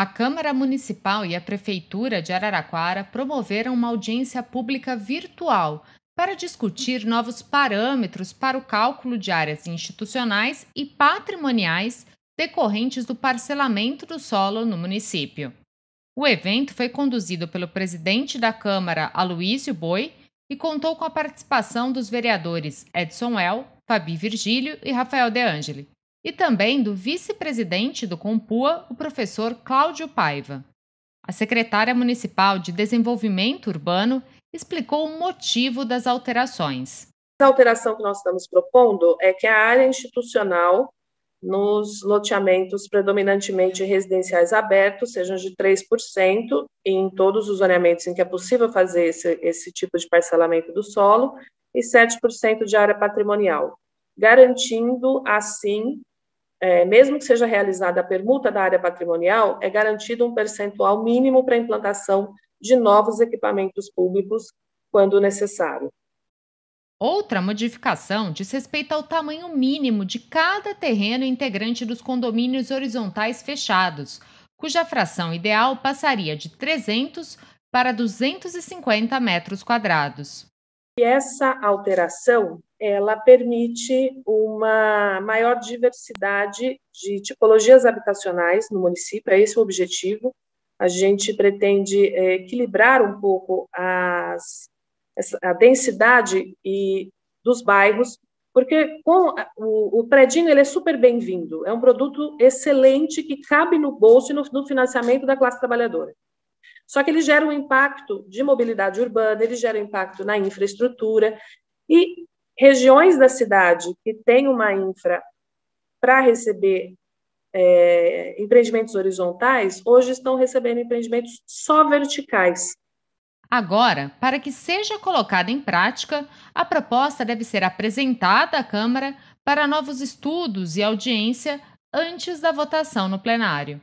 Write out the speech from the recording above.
A Câmara Municipal e a Prefeitura de Araraquara promoveram uma audiência pública virtual para discutir novos parâmetros para o cálculo de áreas institucionais e patrimoniais decorrentes do parcelamento do solo no município. O evento foi conduzido pelo presidente da Câmara, Aloísio Boi, e contou com a participação dos vereadores Edson El, Fabi Virgílio e Rafael De Angeli, e também do vice-presidente do Compua, o professor Cláudio Paiva. A secretária municipal de Desenvolvimento Urbano explicou o motivo das alterações. A alteração que nós estamos propondo é que a área institucional nos loteamentos predominantemente residenciais abertos sejam de 3% em todos os zoneamentos em que é possível fazer esse, esse tipo de parcelamento do solo e 7% de área patrimonial, garantindo assim, é, mesmo que seja realizada a permuta da área patrimonial, é garantido um percentual mínimo para a implantação de novos equipamentos públicos quando necessário. Outra modificação diz respeito ao tamanho mínimo de cada terreno integrante dos condomínios horizontais fechados, cuja fração ideal passaria de 300 para 250 metros quadrados. E essa alteração ela permite uma maior diversidade de tipologias habitacionais no município, é esse o objetivo. A gente pretende é, equilibrar um pouco as a densidade e dos bairros, porque com o, o predinho ele é super bem-vindo, é um produto excelente que cabe no bolso e no, no financiamento da classe trabalhadora. Só que ele gera um impacto de mobilidade urbana, ele gera um impacto na infraestrutura e regiões da cidade que têm uma infra para receber é, empreendimentos horizontais, hoje estão recebendo empreendimentos só verticais. Agora, para que seja colocada em prática, a proposta deve ser apresentada à Câmara para novos estudos e audiência antes da votação no plenário.